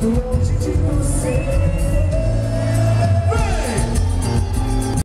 Whoa.